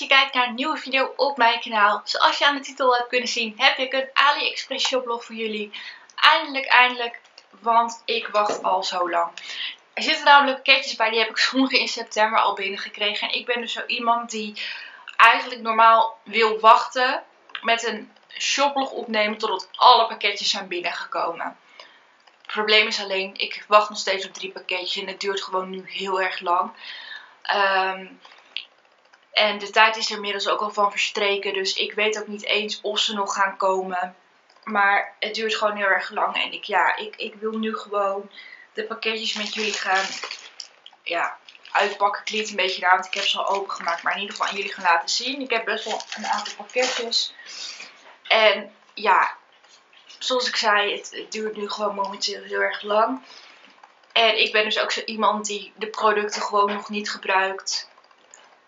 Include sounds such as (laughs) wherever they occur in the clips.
je kijkt naar een nieuwe video op mijn kanaal. Zoals je aan de titel hebt kunnen zien, heb ik een AliExpress shoplog voor jullie. Eindelijk, eindelijk, want ik wacht al zo lang. Er zitten namelijk pakketjes bij, die heb ik sommige in september al binnengekregen. En ik ben dus zo iemand die eigenlijk normaal wil wachten met een shoplog opnemen totdat alle pakketjes zijn binnengekomen. Het probleem is alleen, ik wacht nog steeds op drie pakketjes en het duurt gewoon nu heel erg lang. Um, en de tijd is er inmiddels ook al van verstreken. Dus ik weet ook niet eens of ze nog gaan komen. Maar het duurt gewoon heel erg lang. En ik, ja, ik, ik wil nu gewoon de pakketjes met jullie gaan ja, uitpakken. Klinkt een beetje raar, want ik heb ze al opengemaakt. Maar in ieder geval aan jullie gaan laten zien. Ik heb best wel een aantal pakketjes. En ja, zoals ik zei, het, het duurt nu gewoon momenteel heel erg lang. En ik ben dus ook zo iemand die de producten gewoon nog niet gebruikt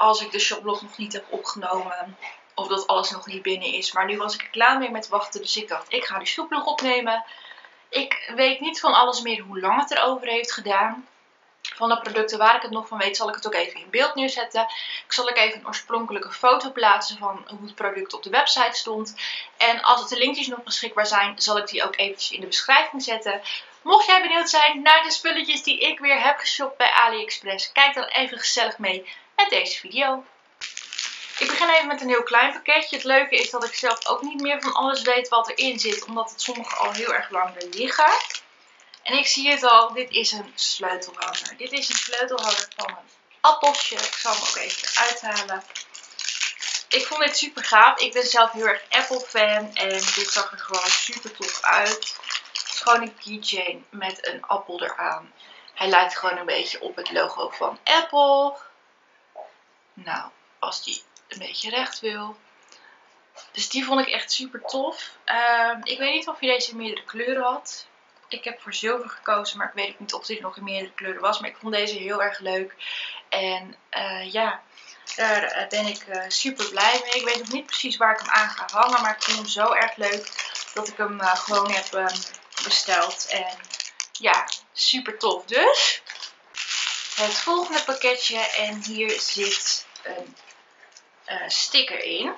als ik de shoplog nog niet heb opgenomen. Of dat alles nog niet binnen is. Maar nu was ik er klaar mee met wachten. Dus ik dacht, ik ga de shoplog opnemen. Ik weet niet van alles meer hoe lang het erover heeft gedaan. Van de producten waar ik het nog van weet, zal ik het ook even in beeld neerzetten. Ik zal ook even een oorspronkelijke foto plaatsen van hoe het product op de website stond. En als de linkjes nog beschikbaar zijn, zal ik die ook eventjes in de beschrijving zetten. Mocht jij benieuwd zijn naar de spulletjes die ik weer heb geshopt bij AliExpress, kijk dan even gezellig mee met deze video. Ik begin even met een heel klein pakketje. Het leuke is dat ik zelf ook niet meer van alles weet wat erin zit. Omdat het sommige al heel erg lang er liggen. En ik zie het al. Dit is een sleutelhanger. Dit is een sleutelhanger van een appeltje. Ik zal hem ook even uithalen. Ik vond dit super gaaf. Ik ben zelf heel erg Apple fan. En dit zag er gewoon super tof uit. Het is gewoon een keychain met een appel eraan. Hij lijkt gewoon een beetje op het logo van Apple. Nou, als die een beetje recht wil. Dus die vond ik echt super tof. Ehm, ik weet niet of je deze in meerdere kleuren had. Ik heb voor zilver gekozen, maar ik weet niet of dit nog in meerdere kleuren was. Maar ik vond deze heel erg leuk. En uh, ja, daar eh, ben ik uh, super blij mee. Ik weet nog niet precies waar ik hem aan ga hangen. Maar ik vond hem zo erg leuk dat ik hem gewoon heb um, besteld. En ja, super tof dus het volgende pakketje en hier zit een uh, sticker in.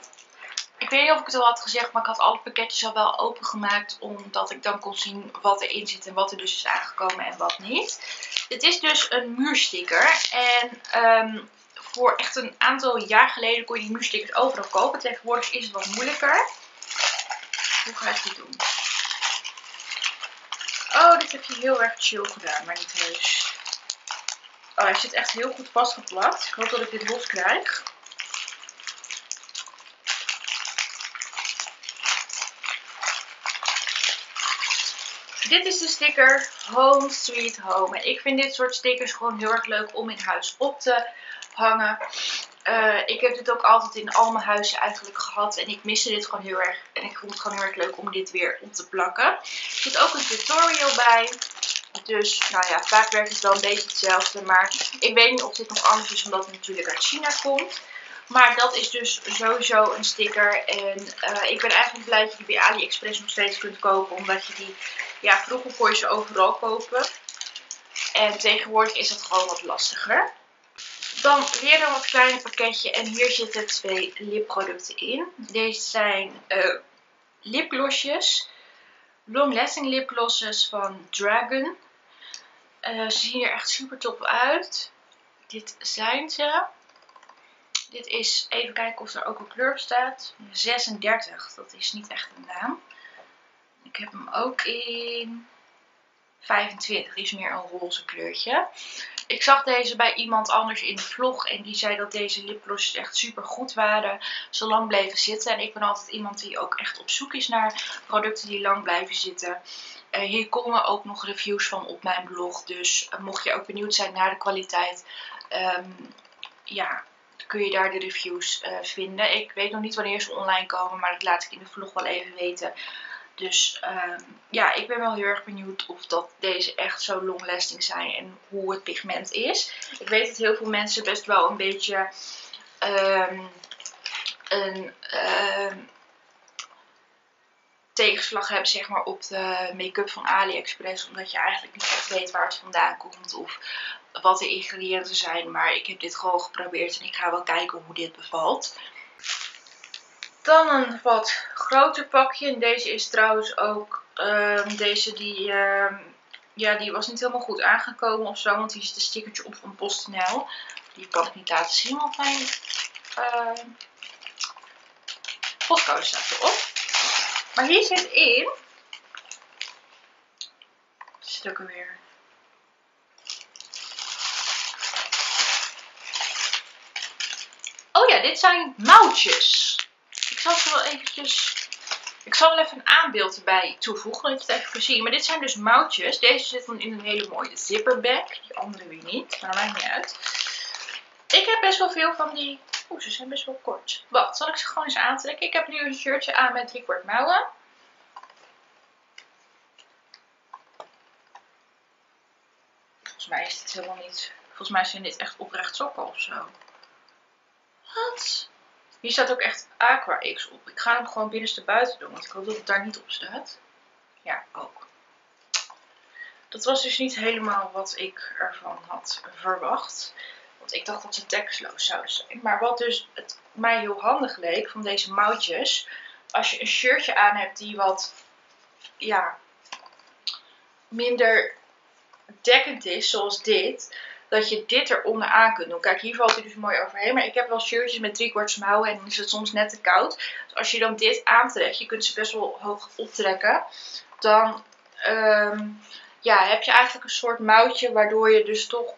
Ik weet niet of ik het al had gezegd, maar ik had alle pakketjes al wel opengemaakt. Omdat ik dan kon zien wat erin zit en wat er dus is aangekomen en wat niet. Dit is dus een muursticker. En um, voor echt een aantal jaar geleden kon je die muurstickers overal kopen. Tegenwoordig is het wat moeilijker. Hoe ga ik dit doen? Oh, dit heb je heel erg chill gedaan, maar niet heus. Oh, hij zit echt heel goed vastgeplakt. Ik hoop dat ik dit los krijg. Dit is de sticker Home Sweet Home. En ik vind dit soort stickers gewoon heel erg leuk om in huis op te hangen. Uh, ik heb dit ook altijd in al mijn huizen eigenlijk gehad. En ik miste dit gewoon heel erg. En ik vond het gewoon heel erg leuk om dit weer op te plakken. Er zit ook een tutorial bij. Dus nou ja, vaak werkt het wel een beetje hetzelfde. Maar ik weet niet of dit nog anders is omdat het natuurlijk uit China komt. Maar dat is dus sowieso een sticker. En uh, ik ben eigenlijk blij dat je die bij AliExpress nog steeds kunt kopen. Omdat je die, ja, vroeger kon je ze overal kopen. En tegenwoordig is het gewoon wat lastiger. Dan weer een wat kleiner pakketje. En hier zitten twee lipproducten in. Deze zijn uh, lipglosjes. Long Lasting Lipglosses van Dragon. Uh, ze zien er echt super top uit. Dit zijn ze. Dit is, even kijken of er ook een kleur staat. 36, dat is niet echt een naam. Ik heb hem ook in 25, die is meer een roze kleurtje. Ik zag deze bij iemand anders in de vlog en die zei dat deze lipglossjes echt super goed waren. Ze lang bleven zitten en ik ben altijd iemand die ook echt op zoek is naar producten die lang blijven zitten. Uh, hier komen ook nog reviews van op mijn blog, dus uh, mocht je ook benieuwd zijn naar de kwaliteit, um, ja, kun je daar de reviews uh, vinden. Ik weet nog niet wanneer ze online komen, maar dat laat ik in de vlog wel even weten. Dus um, ja, ik ben wel heel erg benieuwd of dat deze echt zo long lasting zijn en hoe het pigment is. Ik weet dat heel veel mensen best wel een beetje um, een, tegenslag hebben zeg maar, op de make-up van AliExpress. Omdat je eigenlijk niet echt weet waar het vandaan komt of wat de ingrediënten zijn. Maar ik heb dit gewoon geprobeerd en ik ga wel kijken hoe dit bevalt. Dan een wat groter pakje. En deze is trouwens ook, um, deze die, um, ja, die was niet helemaal goed aangekomen of zo. Want hier zit een stickertje op van PostNL. Die kan ik niet laten zien, want mijn uh, staat erop. Maar hier zit in... Stukken weer. Oh ja, dit zijn mouwtjes. Ik zal ze wel eventjes... Ik zal wel even een aanbeeld erbij toevoegen, dat je het even kan zien. Maar dit zijn dus mouwtjes. Deze zit dan in een hele mooie zipperbag. Die andere weer niet, maar dat maakt niet uit. Ik heb best wel veel van die... Oeh, ze zijn best wel kort. Wacht, zal ik ze gewoon eens aantrekken? Ik heb nu een shirtje aan met driekwart mouwen. Volgens mij is dit helemaal niet... Volgens mij zijn dit echt oprecht sokken of zo. Wat? Hier staat ook echt Aqua X op. Ik ga hem gewoon binnenste buiten doen, want ik hoop dat het daar niet op staat. Ja, ook. Dat was dus niet helemaal wat ik ervan had verwacht. Ik dacht dat ze tekstloos zouden zijn. Maar wat dus het mij heel handig leek van deze mouwtjes. Als je een shirtje aan hebt die wat ja, minder dekkend is, zoals dit. Dat je dit eronder aan kunt doen. Kijk, hier valt hij dus mooi overheen. Maar ik heb wel shirtjes met driekwarts mouwen en dan is het soms net te koud. Dus als je dan dit aantrekt, je kunt ze best wel hoog optrekken. Dan um, ja, heb je eigenlijk een soort mouwtje waardoor je dus toch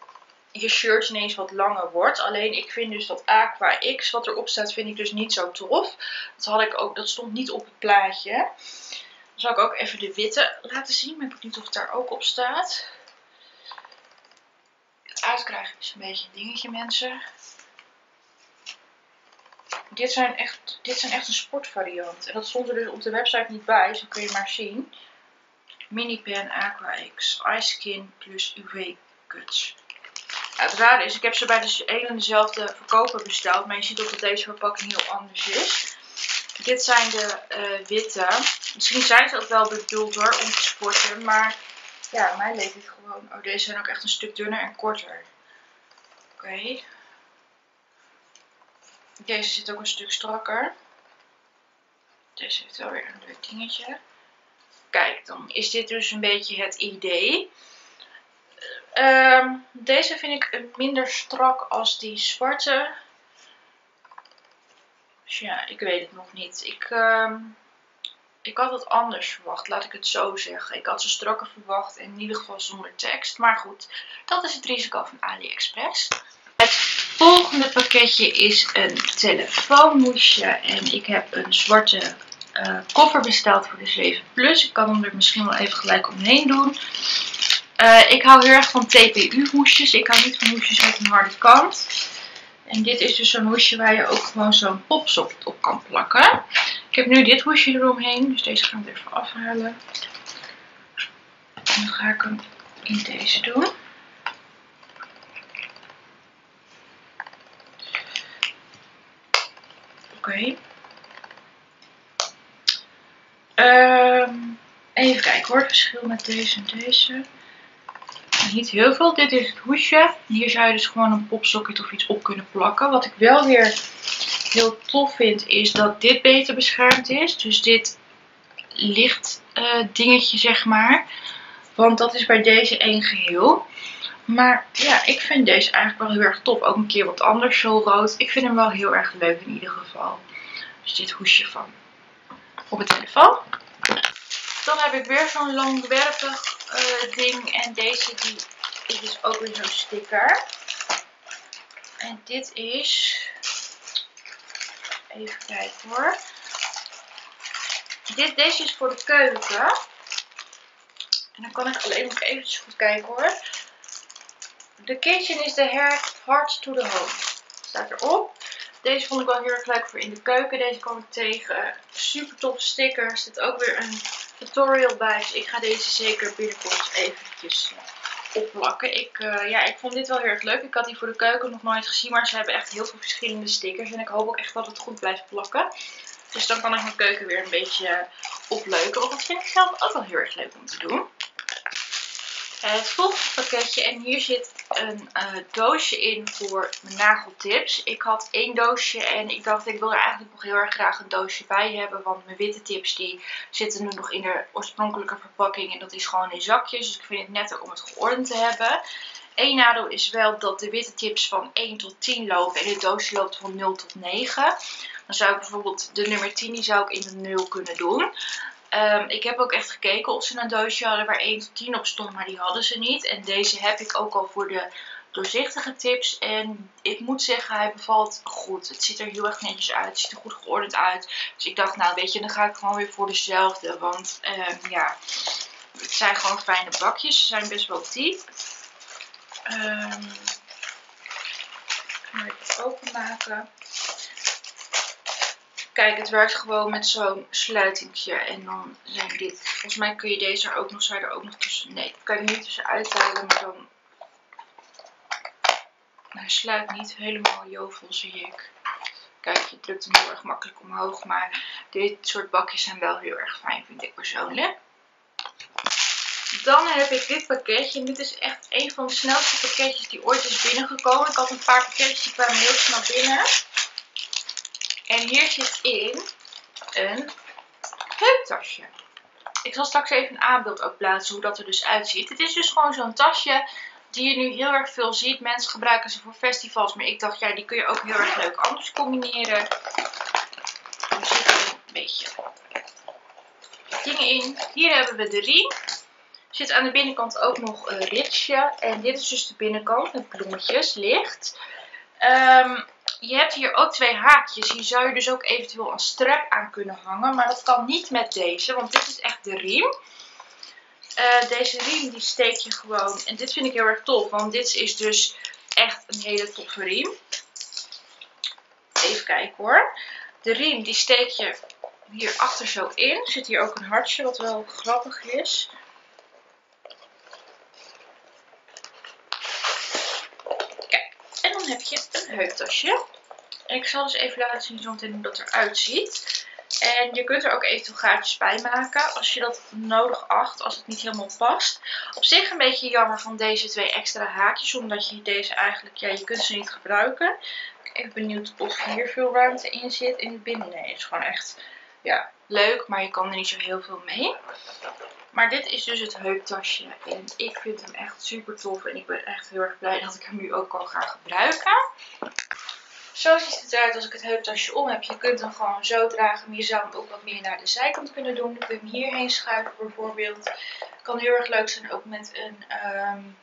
je shirt ineens wat langer wordt. Alleen ik vind dus dat Aqua X wat erop staat vind ik dus niet zo tof. Dat, had ik ook, dat stond niet op het plaatje. Dan zal ik ook even de witte laten zien. Maar ik weet niet of het daar ook op staat. Het uitkrijgen is een beetje een dingetje mensen. Dit zijn, echt, dit zijn echt een sportvariant. En dat stond er dus op de website niet bij. Zo kun je maar zien. Mini Pen Aqua X Ice Skin plus UV Cuts het rare is, ik heb ze bij de een en dezelfde verkoper besteld. Maar je ziet ook dat deze verpakking heel anders is. Dit zijn de uh, witte. Misschien zijn ze ook wel bedoeld hoor, om te sporten. Maar ja, mij leek het gewoon. Oh, deze zijn ook echt een stuk dunner en korter. Oké. Deze zit ook een stuk strakker. Deze heeft wel weer een leuk dingetje. Kijk, dan is dit dus een beetje het idee. Um, deze vind ik minder strak als die zwarte. Dus ja, ik weet het nog niet. Ik, um, ik had het anders verwacht, laat ik het zo zeggen. Ik had ze strakker verwacht in ieder geval zonder tekst. Maar goed, dat is het risico van AliExpress. Het volgende pakketje is een telefoonmoesje. En ik heb een zwarte uh, koffer besteld voor de 7 Plus. Ik kan hem er misschien wel even gelijk omheen doen. Uh, ik hou heel erg van TPU hoesjes. Ik hou niet van hoesjes met een harde kant. En dit is dus zo'n hoesje waar je ook gewoon zo'n popsok op kan plakken. Ik heb nu dit hoesje eromheen. Dus deze gaan we even afhalen. En dan ga ik hem in deze doen. Oké. Um, even kijken hoor, het verschil met deze en deze (laughs) niet heel veel. Dit is het hoesje. Hier zou je dus gewoon een popsocket of iets op kunnen plakken. Wat ik wel weer heel tof vind is dat dit beter beschermd is. Dus dit licht uh, dingetje zeg maar. Want dat is bij deze één geheel. Maar ja, ik vind deze eigenlijk wel heel erg tof. Ook een keer wat anders, zo rood. Ik vind hem wel heel erg leuk in ieder geval. Dus dit hoesje van op het telefoon. Dan heb ik weer zo'n langwerpig uh, ding. En deze die is dus ook weer zo'n sticker. En dit is... Even kijken hoor. Dit, deze is voor de keuken. En dan kan ik alleen nog eventjes goed kijken hoor. The kitchen is the heart to the home. Staat erop. Deze vond ik wel heel erg leuk voor in de keuken. Deze kwam ik tegen. Super top sticker. Er zit ook weer een tutorial bij. Dus ik ga deze zeker binnenkort eventjes eh, opplakken. Ik, uh, ja, ik vond dit wel heel erg leuk. Ik had die voor de keuken nog nooit gezien. Maar ze hebben echt heel veel verschillende stickers. En ik hoop ook echt dat het goed blijft plakken. Dus dan kan ik mijn keuken weer een beetje opleuken. Want dat vind ik zelf ook wel heel erg leuk om te doen. Het volgende pakketje en hier zit een uh, doosje in voor mijn nageltips. Ik had één doosje en ik dacht ik wil er eigenlijk nog heel erg graag een doosje bij hebben. Want mijn witte tips die zitten nu nog in de oorspronkelijke verpakking en dat is gewoon in zakjes. Dus ik vind het netter om het geordend te hebben. Eén nadeel is wel dat de witte tips van 1 tot 10 lopen en het doosje loopt van 0 tot 9. Dan zou ik bijvoorbeeld de nummer 10 die zou ik in de 0 kunnen doen. Um, ik heb ook echt gekeken of ze een doosje hadden waar 1 tot 10 op stond, maar die hadden ze niet. En deze heb ik ook al voor de doorzichtige tips. En ik moet zeggen, hij bevalt goed. Het ziet er heel erg netjes uit. Het ziet er goed geordend uit. Dus ik dacht, nou weet je, dan ga ik gewoon weer voor dezelfde. Want um, ja, het zijn gewoon fijne bakjes. Ze zijn best wel diep. Ik ga even openmaken. Kijk, het werkt gewoon met zo'n sluitingje. En dan zijn dit. Volgens mij kun je deze er ook nog, zou er ook nog tussen. Nee, dat kan je niet tussen uithalen. Maar dan. Hij sluit niet helemaal jovel, zie ik. Kijk, je drukt hem heel erg makkelijk omhoog. Maar dit soort bakjes zijn wel heel erg fijn, vind ik persoonlijk. Dan heb ik dit pakketje. En dit is echt een van de snelste pakketjes die ooit is binnengekomen. Ik had een paar pakketjes die kwamen heel snel binnen. En hier zit in een heuptasje. Ik zal straks even een aanbeeld ook plaatsen hoe dat er dus uitziet. Het is dus gewoon zo'n tasje die je nu heel erg veel ziet. Mensen gebruiken ze voor festivals. Maar ik dacht, ja, die kun je ook heel erg leuk anders combineren. Er zitten een beetje dingen in. Hier hebben we de riem. Zit aan de binnenkant ook nog een ritsje. En dit is dus de binnenkant met bloemetjes, licht. Um, je hebt hier ook twee haakjes. Hier zou je dus ook eventueel een strap aan kunnen hangen. Maar dat kan niet met deze, want dit is echt de riem. Uh, deze riem die steek je gewoon. En dit vind ik heel erg tof, want dit is dus echt een hele toffe riem. Even kijken hoor. De riem die steek je hier achter zo in. Zit hier ook een hartje wat wel grappig is. Dan heb je een heuptasje. En ik zal dus even laten zien hoe dat eruit ziet. En je kunt er ook eventueel gaatjes bij maken als je dat nodig acht, als het niet helemaal past. Op zich een beetje jammer van deze twee extra haakjes, omdat je deze eigenlijk, ja, je kunt ze niet gebruiken. Even benieuwd of hier veel ruimte in zit. In het binnen, nee, het is gewoon echt, ja, leuk, maar je kan er niet zo heel veel mee. Maar dit is dus het heuptasje. En ik vind hem echt super tof. En ik ben echt heel erg blij dat ik hem nu ook kan gaan gebruiken. Zo ziet het eruit als ik het heuptasje om heb. Je kunt hem gewoon zo dragen. Maar je zou hem ook wat meer naar de zijkant kunnen doen. Je kunt hem hierheen schuiven bijvoorbeeld. Kan heel erg leuk zijn ook met een... Um,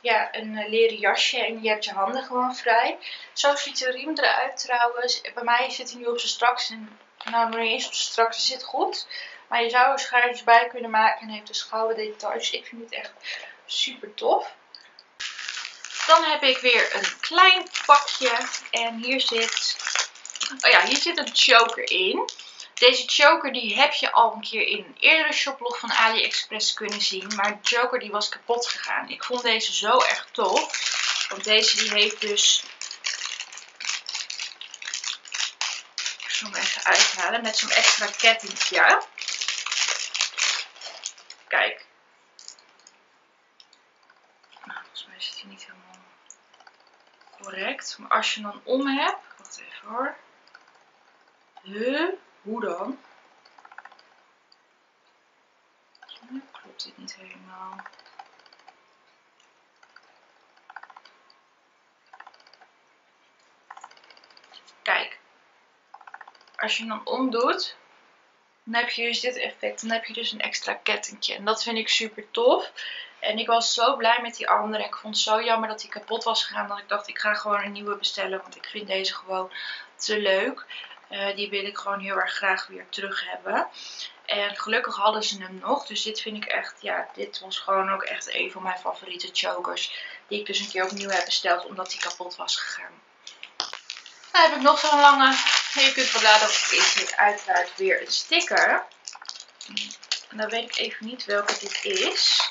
ja, een leren jasje en je hebt je handen gewoon vrij. Zo ziet de riem eruit trouwens. Bij mij zit hij nu op zijn straks. En, nou, nog niet eens op zijn straks. Het zit goed. Maar je zou er schuifjes bij kunnen maken en heeft dus gouden details. Ik vind het echt super tof. Dan heb ik weer een klein pakje. En hier zit... Oh ja, hier zit een choker in. Deze choker die heb je al een keer in een eerdere shoplog van AliExpress kunnen zien. Maar de choker die was kapot gegaan. Ik vond deze zo erg tof. Want deze die heeft dus... Ik zal hem even uithalen. Met zo'n extra kettingje. Kijk. Nou, volgens mij zit hij niet helemaal correct. Maar als je dan om hebt. Wacht even hoor. Huh? Hoe dan? Klopt dit niet helemaal. Kijk. Als je hem omdoet, dan heb je dus dit effect. Dan heb je dus een extra kettingje. En dat vind ik super tof. En ik was zo blij met die andere. Ik vond het zo jammer dat die kapot was gegaan. Dat ik dacht ik ga gewoon een nieuwe bestellen. Want ik vind deze gewoon te leuk. Uh, die wil ik gewoon heel erg graag weer terug hebben. En gelukkig hadden ze hem nog. Dus dit vind ik echt, ja, dit was gewoon ook echt een van mijn favoriete chokers. Die ik dus een keer opnieuw heb besteld omdat die kapot was gegaan. Dan heb ik nog zo'n lange je kunt verladen of ik zit uiteraard weer een sticker. En dan weet ik even niet welke dit is.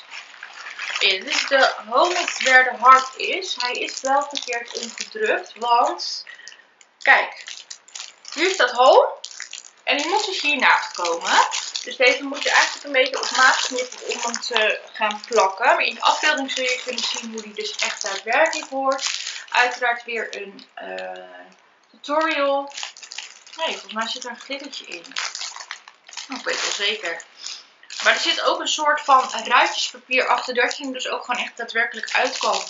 Dit is de Home Where the Heart is. Hij is wel verkeerd ingedrukt, want kijk, hier staat Home. En die moet dus hiernaast komen. Dus deze moet je eigenlijk een beetje op maat knippen om hem te gaan plakken. Maar in de afbeelding zul je kunnen zien hoe die dus echt daadwerkelijk hoort. Uiteraard weer een uh, tutorial. Nee, volgens mij zit er een glittertje in. Oh, ik weet wel zeker. Maar er zit ook een soort van ruitjespapier achter, dat je hem dus ook gewoon echt daadwerkelijk uit kan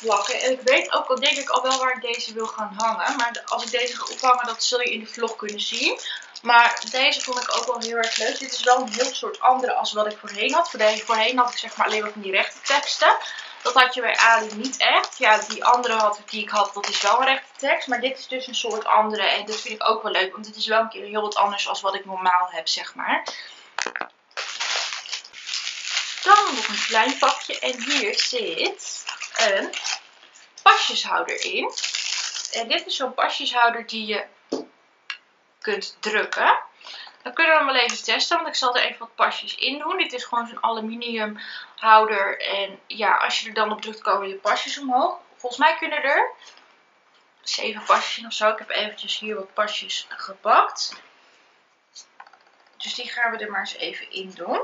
plakken. En ik weet ook al denk ik al wel waar ik deze wil gaan hangen. Maar als ik deze ga ophangen, dat zul je in de vlog kunnen zien. Maar deze vond ik ook wel heel erg leuk. Dit is wel een heel soort andere als wat ik voorheen had. Voorheen had ik zeg maar alleen maar van die rechte teksten. Dat had je bij Ali niet echt. Ja, die andere had, die ik had, dat is wel een rechte tekst. Maar dit is dus een soort andere. En dat vind ik ook wel leuk. Want het is wel een keer heel wat anders als wat ik normaal heb, zeg maar. Dan nog een klein pakje. En hier zit een pasjeshouder in. En dit is zo'n pasjeshouder die je kunt drukken. Dan kunnen we hem wel even testen, want ik zal er even wat pasjes in doen. Dit is gewoon zo'n aluminium houder. En ja, als je er dan op drukt, komen je pasjes omhoog. Volgens mij kunnen er zeven pasjes of zo. Ik heb eventjes hier wat pasjes gepakt. Dus die gaan we er maar eens even in doen.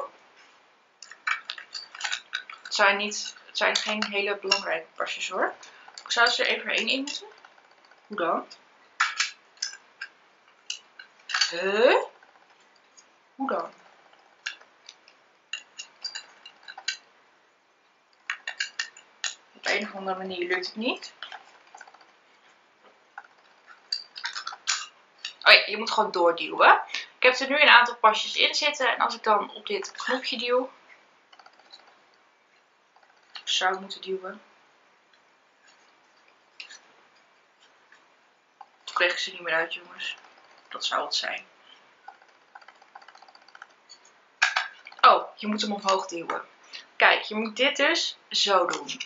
Het zijn, niet, het zijn geen hele belangrijke pasjes hoor. Ik zou ze er even één in moeten. Hoe dan? Huh? Hoe dan? Op een of andere manier lukt het niet. Oh ja, je moet gewoon doorduwen. Ik heb er nu een aantal pasjes in zitten. En als ik dan op dit knopje duw. Zou moeten duwen. kreeg ik ze niet meer uit jongens. Dat zou het zijn. Oh, je moet hem omhoog duwen. Kijk, je moet dit dus zo doen.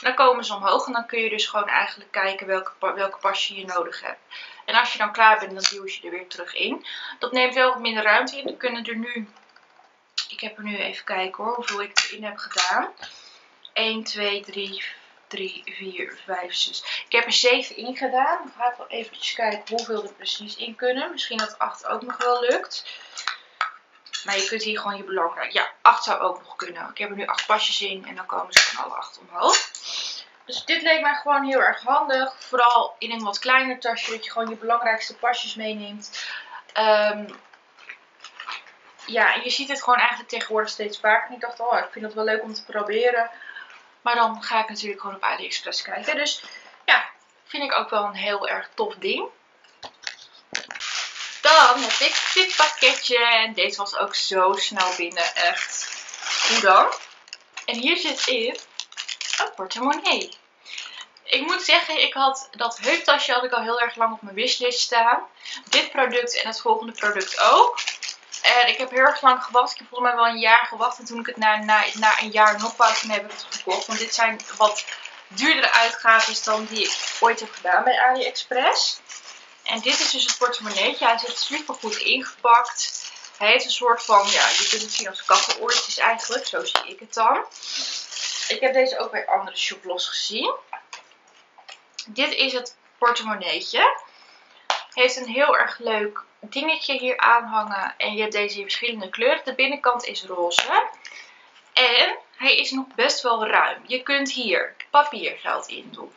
Dan komen ze omhoog en dan kun je dus gewoon eigenlijk kijken welke, welke pasje je nodig hebt. En als je dan klaar bent, dan duw je er weer terug in. Dat neemt wel wat minder ruimte in. We kunnen er nu, ik heb er nu even kijken hoor, hoeveel ik erin heb gedaan. 1, 2, 3, 3, 4, 5, 6. Ik heb er 7 in gedaan. Dan ga ik wel eventjes kijken hoeveel er precies in kunnen. Misschien dat 8 ook nog wel lukt. Maar je kunt hier gewoon je belangrijk. Ja, 8 zou ook nog kunnen. Ik heb er nu 8 pasjes in en dan komen ze van alle 8 omhoog. Dus dit leek mij gewoon heel erg handig. Vooral in een wat kleiner tasje. Dat je gewoon je belangrijkste pasjes meeneemt. Um, ja, en je ziet het gewoon eigenlijk tegenwoordig steeds vaker. En ik dacht, oh, ik vind het wel leuk om te proberen. Maar dan ga ik natuurlijk gewoon op AliExpress kijken. Dus ja, vind ik ook wel een heel erg tof ding. Dan heb ik dit pakketje. En deze was ook zo snel binnen. Echt. Hoe dan? En hier zit in een portemonnee. Ik moet zeggen, ik had dat heuptasje had ik al heel erg lang op mijn wishlist staan. Dit product en het volgende product ook. En ik heb heel erg lang gewacht. Ik heb volgens mij wel een jaar gewacht. En toen ik het na, na, een jaar nog wou, heb ik het gekocht. Want dit zijn wat duurdere uitgaven dan die ik ooit heb gedaan bij AliExpress. En dit is dus het portemonneetje. Hij zit super goed ingepakt. Hij heeft een soort van, ja, je kunt het zien als kaffeeoortjes eigenlijk. Zo zie ik het dan. Ik heb deze ook bij andere shoplos gezien. Dit is het portemonneetje. Heeft een heel erg leuk dingetje hier aanhangen. En je hebt deze in verschillende kleuren. De binnenkant is roze. En hij is nog best wel ruim. Je kunt hier papiergeld in doen.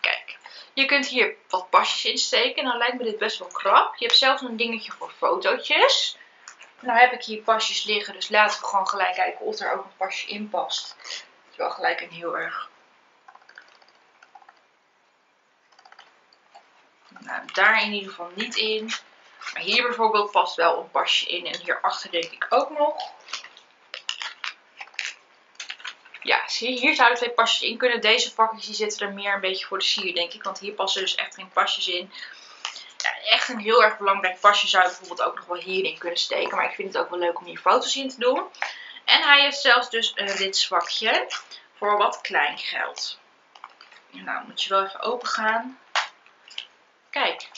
Kijk, je kunt hier wat pasjes insteken. Dan lijkt me dit best wel krap. Je hebt zelfs een dingetje voor fotootjes. Nou heb ik hier pasjes liggen, dus laten we gewoon gelijk kijken of er ook een pasje in past. Het is wel gelijk een heel erg Nou, daar in ieder geval niet in. Maar hier bijvoorbeeld past wel een pasje in. En hierachter denk ik ook nog. Ja, zie hier zouden twee pasjes in kunnen. Deze pakjes die zitten er meer een beetje voor de sier, denk ik. Want hier passen dus echt geen pasjes in. Ja, echt een heel erg belangrijk pasje zou je bijvoorbeeld ook nog wel hierin kunnen steken. Maar ik vind het ook wel leuk om hier foto's in te doen. En hij heeft zelfs dus een ritswakje voor wat klein geld. Nou, moet je wel even open gaan. Kijk.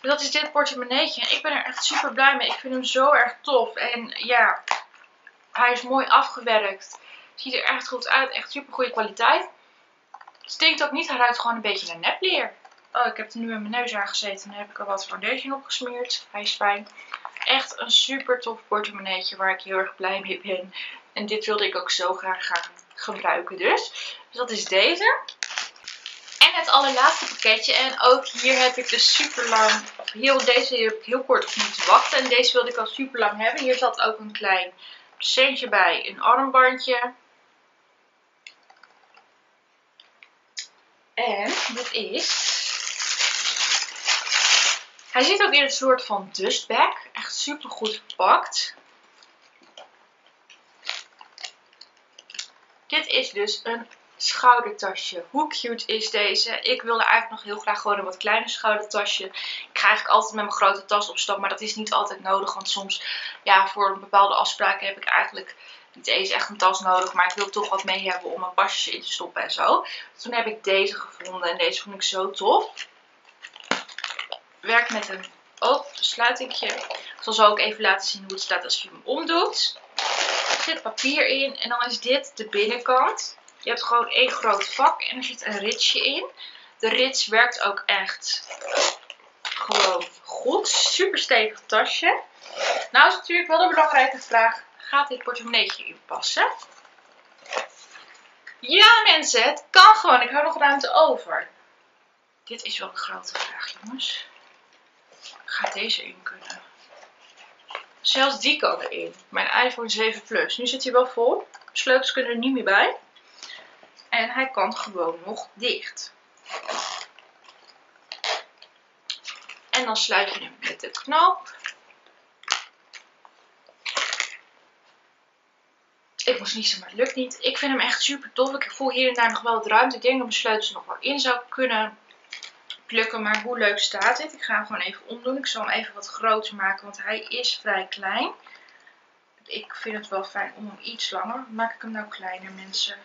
Dat is dit portemonneetje. Ik ben er echt super blij mee. Ik vind hem zo erg tof. En ja, hij is mooi afgewerkt. Ziet er echt goed uit. Echt super goede kwaliteit. Stinkt ook niet. Hij ruikt gewoon een beetje naar nepleer. Oh, ik heb er nu met mijn neus aangezeten. Dan heb ik er wat foundation op gesmeerd. Hij is fijn. Echt een super tof portemonneetje waar ik heel erg blij mee ben. En dit wilde ik ook zo graag gaan gebruiken dus. Dus dat is deze. En het allerlaatste pakketje. En ook hier heb ik dus super lang, heel, deze heb ik heel kort op moeten wachten. En deze wilde ik al super lang hebben. Hier zat ook een klein centje bij, een armbandje. En dit is... Hij zit ook in een soort van dustbag. Echt super goed verpakt. Dit is dus een schoudertasje. Hoe cute is deze? Ik wilde eigenlijk nog heel graag gewoon een wat kleiner schoudertasje. Ik ga eigenlijk altijd met mijn grote tas op stap, maar dat is niet altijd nodig. Want soms, ja, voor bepaalde afspraken heb ik eigenlijk niet eens echt een tas nodig. Maar ik wil toch wat mee hebben om mijn pasjes in te stoppen en zo. Toen heb ik deze gevonden en deze vond ik zo tof. Werkt met een open sluitingje. Ik zal zo ook even laten zien hoe het staat als je hem omdoet. Er zit papier in en dan is dit de binnenkant. Je hebt gewoon één groot vak en er zit een ritsje in. De rits werkt ook echt gewoon goed. Super stevig tasje. Nou is natuurlijk wel de belangrijke vraag. Gaat dit portemonneetje in passen? Ja mensen, het kan gewoon. Ik hou nog ruimte over. Dit is wel een grote vraag jongens. Gaat deze in kunnen? Zelfs die kan erin. Mijn iPhone 7 Plus. Nu zit hij wel vol. Sleutels kunnen er niet meer bij. En hij kan gewoon nog dicht. En dan sluit je hem met de knop. Ik moest niet maar het lukt niet. Ik vind hem echt super tof. Ik voel hier en daar nog wel wat ruimte. Ik denk dat mijn sleutels nog wel in zou kunnen plukken. Maar hoe leuk staat dit? Ik ga hem gewoon even omdoen. Ik zal hem even wat groter maken, want hij is vrij klein. Ik vind het wel fijn om hem iets langer. Maak ik hem nou kleiner, mensen?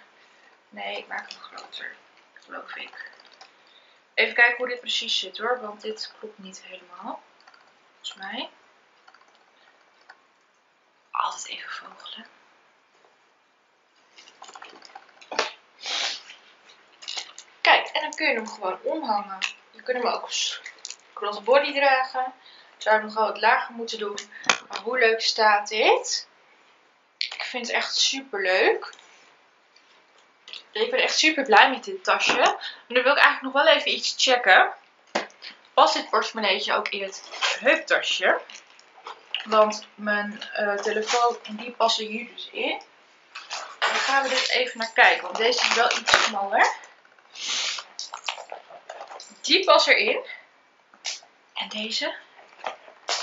Nee, ik maak hem groter. Geloof ik. Even kijken hoe dit precies zit hoor. Want dit klopt niet helemaal. Volgens mij. Altijd even vogelen. Kijk, en dan kun je hem gewoon omhangen. Je kunt hem ook crossbody dragen. Zou hem wel wat lager moeten doen. Maar hoe leuk staat dit? Ik vind het echt super leuk. Ik ben echt super blij met dit tasje. En wil ik eigenlijk nog wel even iets checken. Past dit portemonneetje ook in het heuptasje? Want mijn uh, telefoon die passen hier dus in. Dan gaan we dus even naar kijken. Want deze is wel iets smaller. Die past erin. En deze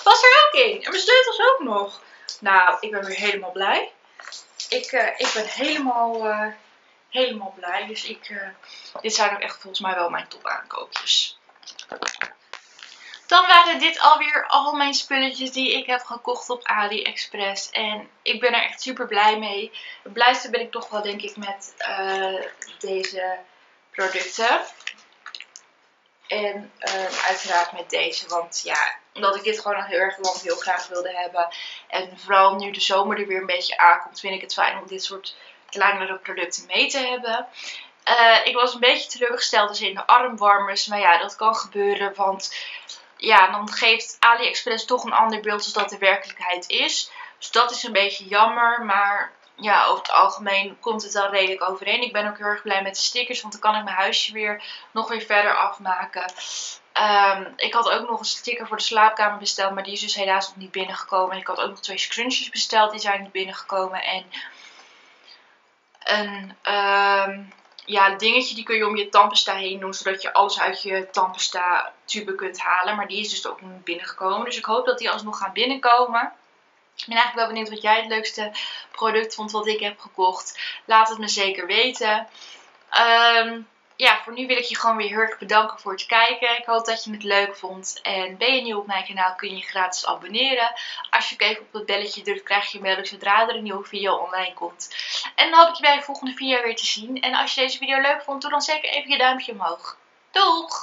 past er ook in. En mijn sleutels ook nog. Nou, ik ben weer helemaal blij. Ik, uh, ik ben helemaal... Uh, helemaal blij. Dus ik, uh, dit zijn ook echt volgens mij wel mijn top aankoopjes. Dan waren dit alweer al mijn spulletjes die ik heb gekocht op AliExpress. En ik ben er echt super blij mee. Het blijste ben ik toch wel denk ik met deze producten. En uh, uiteraard met deze. Want ja, omdat ik dit gewoon al heel erg lang heel graag wilde hebben. En vooral nu de zomer er weer een beetje aankomt, vind ik het fijn om dit soort kleinere producten mee te hebben. Uh, ik was een beetje teleurgesteld dus in de armwarmers. Maar ja, dat kan gebeuren. Want ja, dan geeft AliExpress toch een ander beeld als dat de werkelijkheid is. Dus dat is een beetje jammer. Maar ja, over het algemeen komt het wel redelijk overeen. Ik ben ook heel erg blij met de stickers. Want dan kan ik mijn huisje weer nog weer verder afmaken. Um, ik had ook nog een sticker voor de slaapkamer besteld. Maar die is dus helaas nog niet binnengekomen. En ik had ook nog twee scrunchies besteld. Die zijn niet binnengekomen. En een um, ja, dingetje die kun je om je tandpasta heen doen. Zodat je alles uit je tandpasta tube kunt halen. Maar die is dus ook niet binnengekomen. Dus ik hoop dat die alsnog gaan binnenkomen. Ik ben eigenlijk wel benieuwd wat jij het leukste product vond wat ik heb gekocht. Laat het me zeker weten. Um, ja, voor nu wil ik je gewoon weer heel erg bedanken voor het kijken. Ik hoop dat je het leuk vond. En ben je nieuw op mijn kanaal kun je je gratis abonneren. Als je ook even op het belletje drukt krijg je een melding zodra er een nieuwe video online komt. En dan hoop ik je bij de volgende video weer te zien. En als je deze video leuk vond doe dan zeker even je duimpje omhoog. Doeg!